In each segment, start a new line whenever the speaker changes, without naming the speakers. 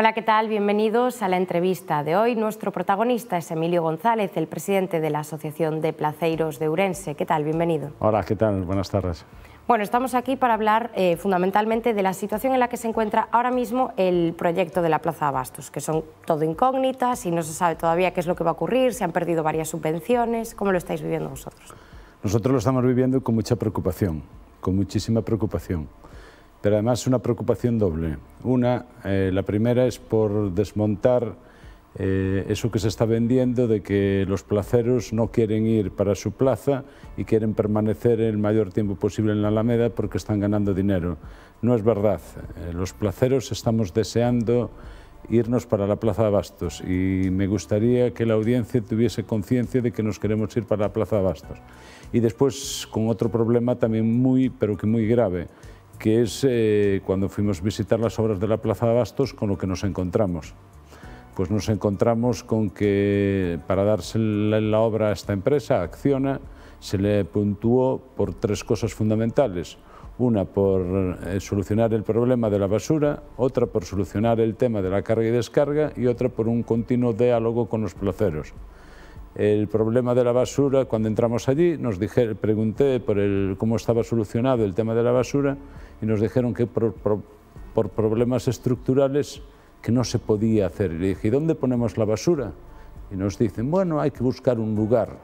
Hola, ¿qué tal? Bienvenidos a la entrevista de hoy. Nuestro protagonista es Emilio González, el presidente de la Asociación de Placeiros de Urense. ¿Qué tal? Bienvenido.
Hola, ¿qué tal? Buenas tardes.
Bueno, estamos aquí para hablar eh, fundamentalmente de la situación en la que se encuentra ahora mismo el proyecto de la Plaza Abastos, que son todo incógnitas y no se sabe todavía qué es lo que va a ocurrir, se han perdido varias subvenciones. ¿Cómo lo estáis viviendo vosotros?
Nosotros lo estamos viviendo con mucha preocupación, con muchísima preocupación pero además una preocupación doble. Una, eh, la primera es por desmontar eh, eso que se está vendiendo de que los placeros no quieren ir para su plaza y quieren permanecer el mayor tiempo posible en la Alameda porque están ganando dinero. No es verdad. Eh, los placeros estamos deseando irnos para la Plaza de Abastos y me gustaría que la audiencia tuviese conciencia de que nos queremos ir para la Plaza de Abastos. Y después con otro problema también muy, pero que muy grave, que es eh, cuando fuimos a visitar las obras de la Plaza de Bastos con lo que nos encontramos. Pues nos encontramos con que para darse la, obra a esta empresa, Acciona, se le puntuó por tres cosas fundamentales. Una por eh, solucionar el problema de la basura, otra por solucionar el tema de la carga y descarga y otra por un continuo diálogo con los placeros el problema de la basura, cuando entramos allí, nos dije, pregunté por el, cómo estaba solucionado el tema de la basura y nos dijeron que por, problemas estructurales que no se podía hacer. Y le dije, ¿y dónde ponemos la basura? Y nos dicen, bueno, hay que buscar un lugar.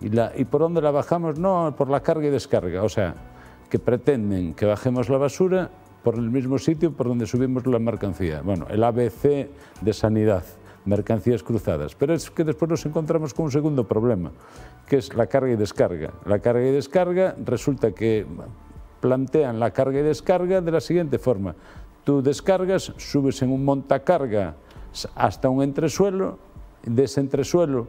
¿Y, la, ¿Y por dónde la bajamos? No, por la carga y descarga. O sea, que pretenden que bajemos la basura por el mismo sitio por donde subimos la mercancía. Bueno, el ABC de sanidad mercancías cruzadas. Pero es que después nos encontramos con un segundo problema, que es la carga y descarga. La carga y descarga resulta que plantean la carga y descarga de la siguiente forma. Tú descargas, subes en un montacarga hasta un entresuelo, de ese entresuelo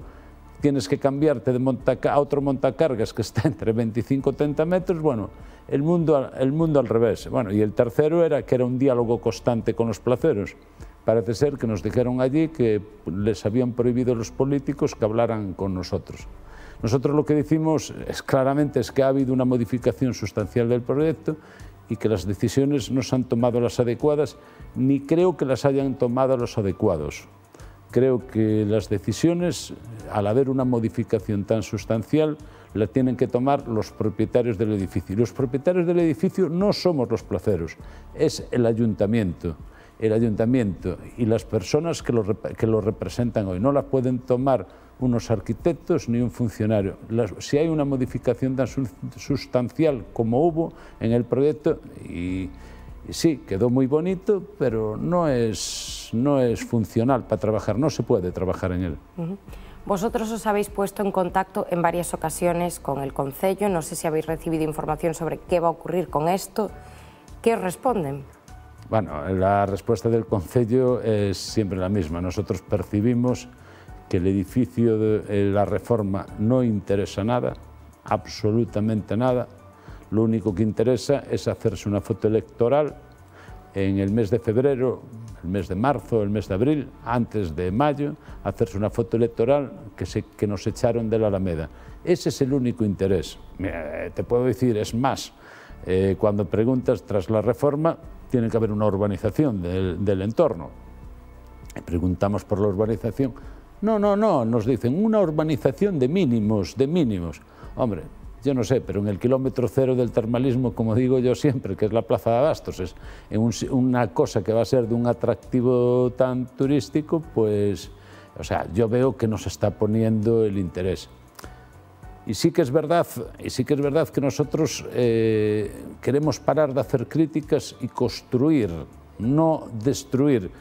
tienes que cambiarte de a otro montacargas que está entre 25 y 30 metros, bueno, el mundo, el mundo al revés. Bueno, y el tercero era que era un diálogo constante con los placeros. Parece ser que nos dijeron allí que les habían prohibido los políticos que hablaran con nosotros. Nosotros lo que decimos es claramente es que ha habido una modificación sustancial del proyecto y que las decisiones no se han tomado las adecuadas, ni creo que las hayan tomado los adecuados. Creo que las decisiones, al haber una modificación tan sustancial, la tienen que tomar los propietarios del edificio. Y los propietarios del edificio no somos los placeros, es el ayuntamiento el ayuntamiento y las personas que lo, que lo representan hoy. No las pueden tomar unos arquitectos ni un funcionario. si hay una modificación tan sustancial como hubo en el proyecto, y, sí, quedó muy bonito, pero no es, no es funcional para trabajar, no se puede trabajar en él.
Vosotros os habéis puesto en contacto en varias ocasiones con el Concello, no sé si habéis recibido información sobre qué va a ocurrir con esto. ¿Qué os responden?
Bueno, la respuesta del Concello es siempre la misma. Nosotros percibimos que el edificio de la reforma no interesa nada, absolutamente nada. Lo único que interesa es hacerse una foto electoral en el mes de febrero, el mes de marzo, el mes de abril, antes de mayo, hacerse una foto electoral que, se, que nos echaron de la Alameda. Ese es el único interés. Te puedo decir, es más, eh, cuando preguntas tras la reforma, tiene que haber una urbanización del, entorno. preguntamos por la urbanización. No, no, no, nos dicen una urbanización de mínimos, de mínimos. Hombre, yo no sé, pero en el kilómetro cero del termalismo, como digo yo siempre, que es la Plaza de Abastos, es una cosa que va a ser de un atractivo tan turístico, pues, o sea, yo veo que nos está poniendo el interés. Y sí que es verdad, y sí que, es verdad que nosotros eh, queremos parar de hacer críticas y construir, no destruir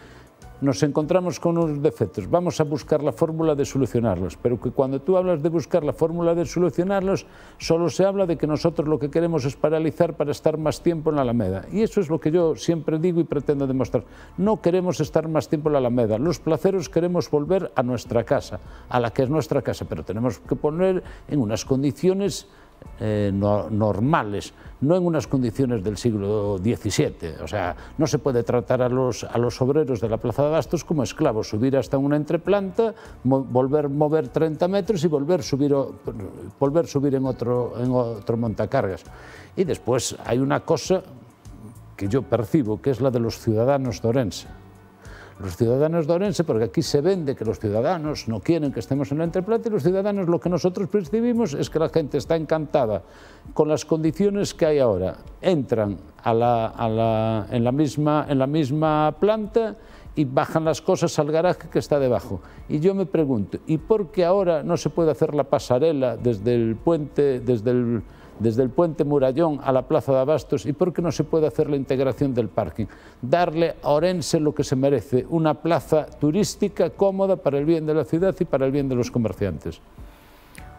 nos encontramos con unos defectos, vamos a buscar la fórmula de solucionarlos, pero que cuando tú hablas de buscar la fórmula de solucionarlos, solo se habla de que nosotros lo que queremos es paralizar para estar más tiempo en la Alameda. Y eso es lo que yo siempre digo y pretendo demostrar. No queremos estar más tiempo en la Alameda. Los placeros queremos volver a nuestra casa, a la que es nuestra casa, pero tenemos que poner en unas condiciones eh, normales, no en unas condiciones del siglo XVII. O sea, no se puede tratar a los, a los obreros de la Plaza de Bastos como esclavos, subir hasta una entreplanta, volver mover 30 metros y volver subir, volver subir en, otro, en otro montacargas. Y después hay una cosa que yo percibo, que es la de los ciudadanos de Orense. Los ciudadanos de Orense, porque aquí se vende que los ciudadanos no quieren que estemos en la entreplata y los ciudadanos lo que nosotros percibimos es que la gente está encantada con las condiciones que hay ahora. Entran en, la misma, en la misma planta y bajan las cosas al garaje que está debajo. Y yo me pregunto, ¿y por qué ahora no se puede hacer la pasarela desde el puente, desde el, desde el puente Murallón a la Plaza de Abastos y por qué no se puede hacer la integración del parking? Darle a Orense lo que se merece, una plaza turística cómoda para el bien de la ciudad y para el bien de los comerciantes.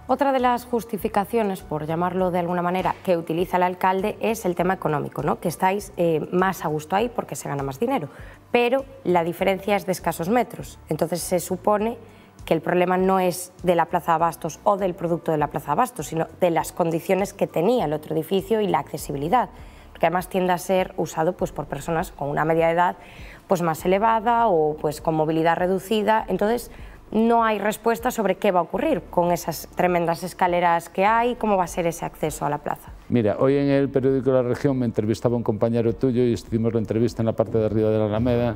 Otra de las justificaciones, por llamarlo de alguna manera, que utiliza el alcalde es el tema económico, ¿no? que estáis eh, más a gusto ahí porque se gana más dinero, pero la diferencia es de escasos metros. Entonces se supone que el problema no es de la Plaza Abastos o del producto de la Plaza Abastos, sino de las condiciones que tenía el otro edificio y la accesibilidad, porque además tiende a ser usado pues, por personas con una media edad pues, más elevada o pues, con movilidad reducida. Entonces, no hay respuesta sobre qué va a ocurrir con esas tremendas escaleras que hay, cómo va a ser ese acceso a la plaza.
Mira, hoy en el periódico La Región me entrevistaba un compañero tuyo y hicimos la entrevista en la parte de arriba de la Alameda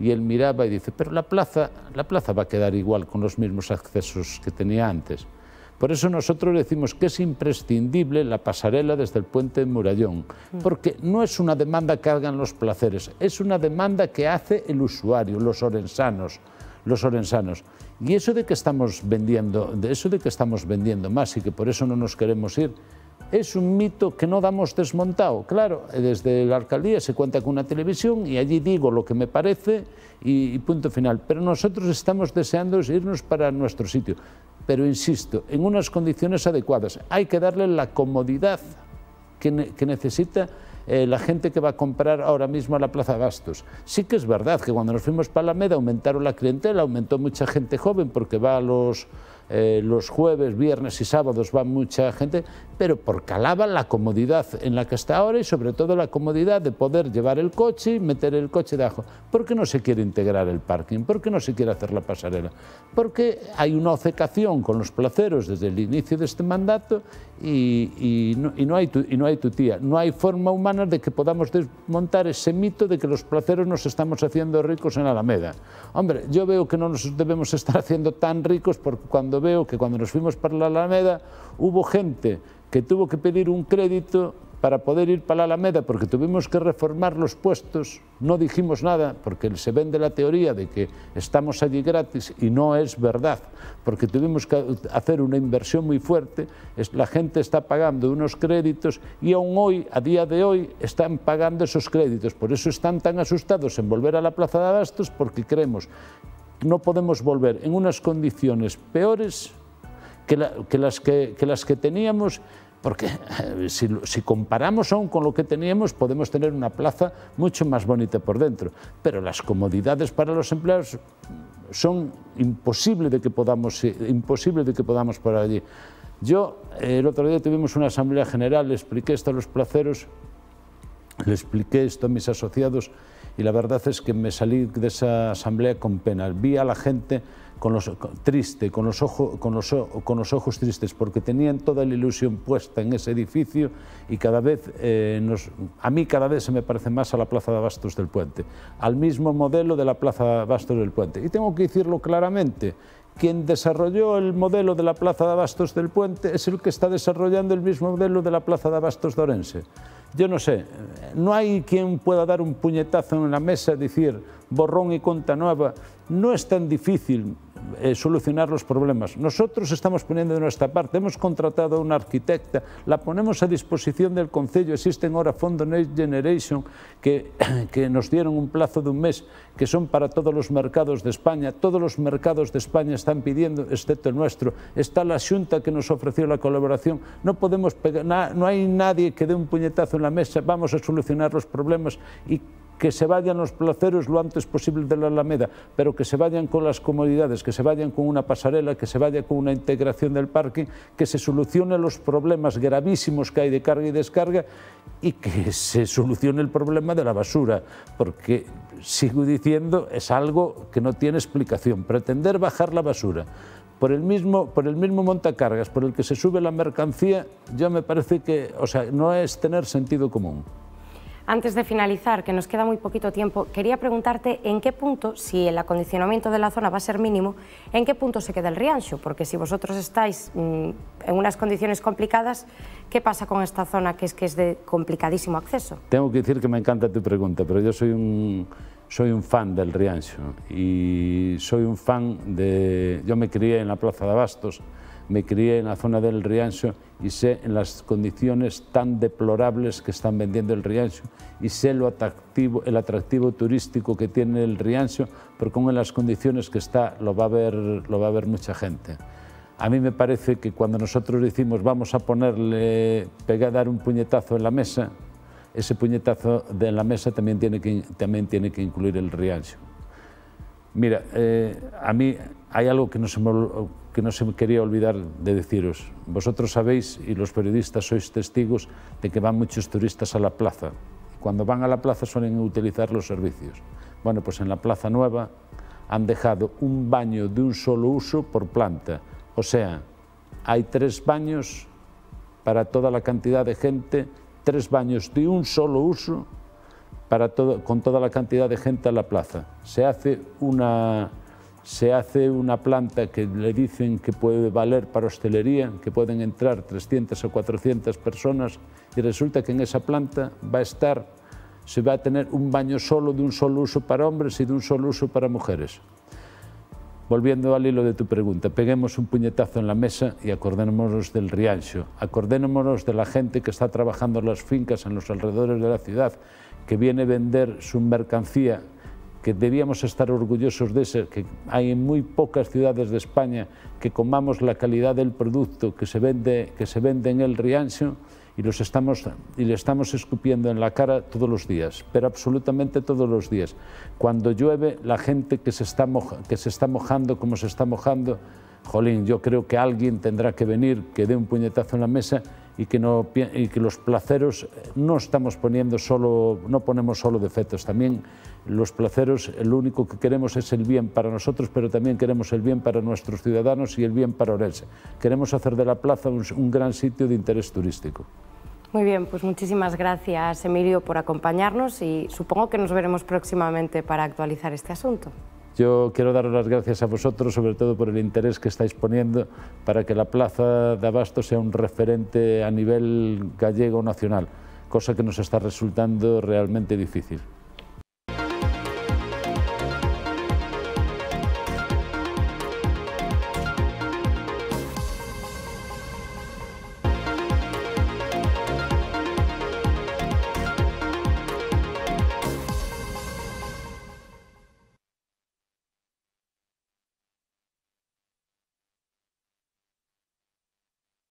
y él miraba y dice, pero la plaza, la plaza va a quedar igual con los mismos accesos que tenía antes. Por eso nosotros decimos que es imprescindible la pasarela desde el puente de Murallón, mm. porque no es una demanda que hagan los placeres, es una demanda que hace el usuario, los orensanos, los orensanos. Y eso de que estamos vendiendo, de eso de que estamos vendiendo más y que por eso no nos queremos ir, es un mito que no damos desmontado. Claro, desde la alcaldía se cuenta con una televisión y allí digo lo que me parece y, punto final. Pero nosotros estamos deseando irnos para nuestro sitio. Pero insisto, en unas condiciones adecuadas. Hay que darle la comodidad que, necesita eh, la gente que va a comprar ahora mismo a la Plaza Bastos. Sí que es verdad que cuando nos fuimos para la Meda aumentaron la clientela, aumentó mucha gente joven porque va los eh, los jueves, viernes y sábados va mucha gente, pero por Calaba la comodidad en la que está ahora y sobre todo la comodidad de poder llevar el coche y meter el coche debajo. ¿Por qué no se quiere integrar el parking? ¿Por qué no se quiere hacer la pasarela? Porque hay una obcecación con los placeros desde el inicio de este mandato y, no, hay y no hay tutía. No hay forma humana de que podamos desmontar ese mito de que los placeros nos estamos haciendo ricos en Alameda. Hombre, yo veo que no nos debemos estar haciendo tan ricos porque cuando veo que cuando nos fuimos para la Alameda hubo gente que tuvo que pedir un crédito para poder ir para la Alameda porque tuvimos que reformar los puestos, no dijimos nada porque se vende la teoría de que estamos allí gratis y no es verdad, porque tuvimos que hacer una inversión muy fuerte, la gente está pagando unos créditos y aún hoy, a día de hoy, están pagando esos créditos, por eso están tan asustados en volver a la Plaza de Abastos porque creemos no podemos volver en unas condiciones peores que, que, las que teníamos porque eh, si, si, comparamos aún con lo que teníamos, podemos tener una plaza mucho más bonita por dentro, pero las comodidades para los empleados son imposibles de que podamos, eh, imposible de que podamos por allí. Yo, el otro día tuvimos una asamblea general, le expliqué esto a los placeros, le expliqué esto a mis asociados y la verdad es que me salí de esa asamblea con pena. Vi a la gente con los, triste, con los, con, los, con los ojos tristes, porque tenían toda la ilusión puesta en ese edificio y cada vez, eh, nos, a mí cada vez se me parece más a la Plaza de Bastos del Puente, al mismo modelo de la Plaza de Bastos del Puente. Y tengo que decirlo claramente, quien desarrolló el modelo de la Plaza de Abastos del Puente es el que está desarrollando el mismo modelo de la Plaza de Abastos de Orense. Yo no sé, no hay quien pueda dar un puñetazo en la mesa y decir borrón y cuenta nueva. No es tan difícil eh, solucionar los problemas. Nosotros estamos poniendo de nuestra parte, hemos contratado a una arquitecta, la ponemos a disposición del Concello, existen ahora Fondo Next Generation que, que nos dieron un plazo de un mes, que son para todos los mercados de España, todos los mercados de España están pidiendo, excepto el nuestro, está la Junta que nos ofreció la colaboración, no podemos pegar, no hay nadie que dé un puñetazo en la mesa, vamos a solucionar los problemas y que se vayan los placeros lo antes posible de la Alameda, pero que se vayan con las comodidades, que se vayan con una pasarela, que se vaya con una integración del parking, que se solucione los problemas gravísimos que hay de carga y descarga y que se solucione el problema de la basura, porque sigo diciendo, es algo que no tiene explicación. Pretender bajar la basura por el mismo, por el mismo montacargas por el que se sube la mercancía, ya me parece que, o sea, no es tener sentido común.
Antes de finalizar, que nos queda muy poquito tiempo, quería preguntarte en qué punto, si el acondicionamiento de la zona va a ser mínimo, en qué punto se queda el Rianxo, porque si vosotros estáis mm, en unas condiciones complicadas, ¿qué pasa con esta zona que es que es de complicadísimo acceso?
Tengo que decir que me encanta tu pregunta, pero yo soy un, soy un fan del Rianxo y soy un fan de... Yo me crié en la Plaza de Abastos, me crié en la zona del Rianxo y sé en las condiciones tan deplorables que están vendiendo el Rianxo y sé lo atractivo, el atractivo turístico que tiene el Rianxo, porque en las condiciones que está lo va, a ver, lo va a ver mucha gente. A mí me parece que cuando nosotros decimos vamos a ponerle, pegar, dar un puñetazo en la mesa, ese puñetazo de la mesa también tiene que, también tiene que incluir el Rianxo. Mira, eh, a mí hay algo que no, se que no se me quería olvidar de deciros. Vosotros sabéis, y los periodistas sois testigos, de que van muchos turistas a la plaza. Cuando van a la plaza suelen utilizar los servicios. Bueno, pues en la Plaza Nueva han dejado un baño de un solo uso por planta. O sea, hay tres baños para toda la cantidad de gente, tres baños de un solo uso para todo, con toda la cantidad de gente a la plaza. Se hace una, se hace una planta que le dicen que puede valer para hostelería, que pueden entrar 300 o 400 personas y resulta que en esa planta va a estar, se va a tener un baño solo de un solo uso para hombres y de un solo uso para mujeres. Volviendo al hilo de tu pregunta, peguemos un puñetazo en la mesa y acordémonos del Rianxo, acordémonos de la gente que está trabajando en las fincas en los alrededores de la ciudad, que viene a vender su mercancía, que debíamos estar orgullosos de eso, que hay en muy pocas ciudades de España que comamos la calidad del producto que se vende, que se vende en el Rianxo y, los estamos, y le estamos escupiendo en la cara todos los días, pero absolutamente todos los días. Cuando llueve, la gente que se está, que se está mojando como se está mojando, jolín, yo creo que alguien tendrá que venir, que dé un puñetazo en la mesa y que, no, y que los placeros no estamos poniendo solo, no ponemos solo defectos, también los placeros lo único que queremos es el bien para nosotros, pero también queremos el bien para nuestros ciudadanos y el bien para Orense. Queremos hacer de la plaza un, un gran sitio de interés turístico.
Muy bien, pues muchísimas gracias Emilio por acompañarnos y supongo que nos veremos próximamente para actualizar este asunto.
Yo quiero daros las gracias a vosotros, sobre todo por el interés que estáis poniendo para que la Plaza de Abasto sea un referente a nivel gallego nacional, cosa que nos está resultando realmente difícil.